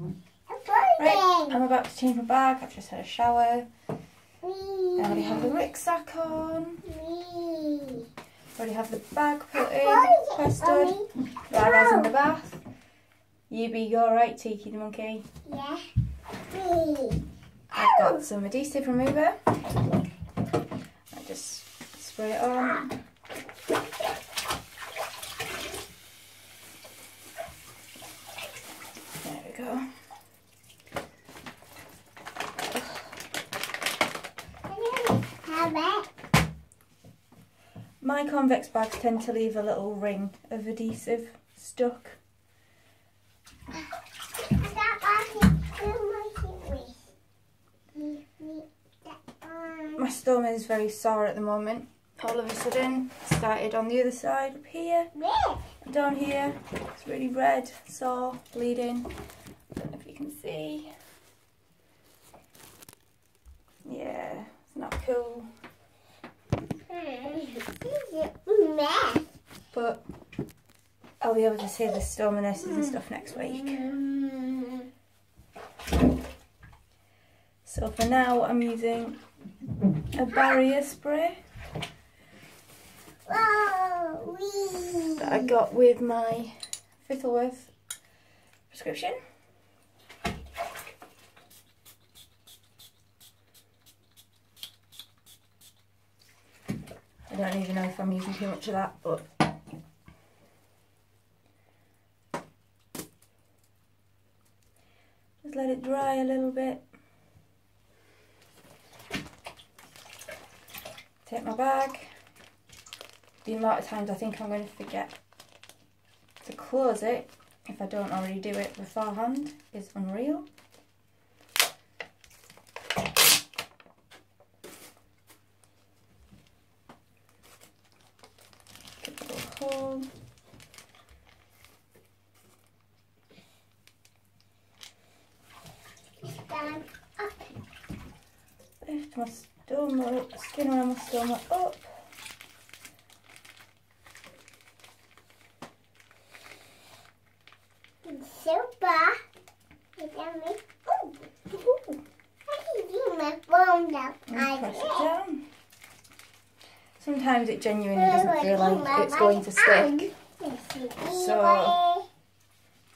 Right, I'm about to change my bag. I've just had a shower. I already have the Riksack on. Already have the bag put in, plastered. Rara's in the bath. You be alright, Tiki the monkey? Yeah. I've got some adhesive remover. I just spray it on. There we go. My convex bags tend to leave a little ring of adhesive stuck. My My stomach is very sore at the moment. All of a sudden, started on the other side up here, down here. It's really red, sore, bleeding. See. Yeah, it's not cool. But I'll be able to see the stoma nurses and stuff next week. So for now, I'm using a barrier spray that I got with my Fittleworth prescription. Don't even know if I'm using too much of that, but just let it dry a little bit. Take my bag. The amount of times I think I'm going to forget to close it if I don't already do it beforehand is unreal. Give a little hole. Lift my stomach, skin around my stomach up. Super. Oh, I can do my phone now. And press it down. Sometimes it genuinely doesn't feel like it's going to stick. So-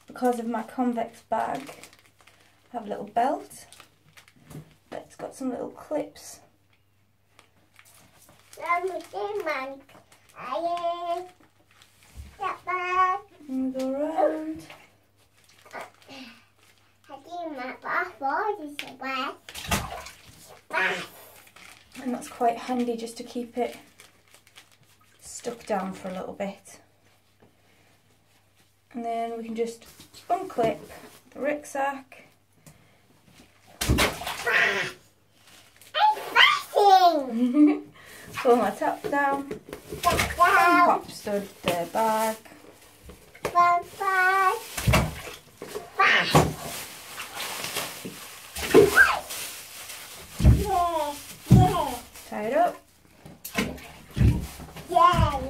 Because of my convex bag, I have a little belt. It's got some little clips. Go around. And that's quite handy just to keep it stuck down for a little bit. And then we can just unclip the Riksack. Pull my top down. pop stud the bag. Bye bye. Yeah, Tie it up. yeah,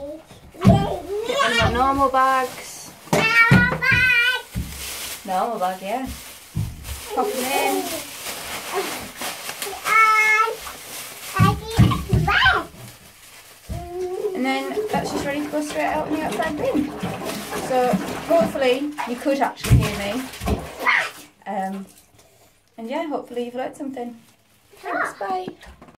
Get one of my normal bags. yeah. Bye Normal bag, yeah. Pop them in. And then that's just ready to go straight out in the outside bin. So hopefully you could actually hear me. Um, and yeah, hopefully you've learned something. Thanks, bye.